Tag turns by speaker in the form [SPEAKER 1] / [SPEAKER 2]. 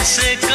[SPEAKER 1] कैसे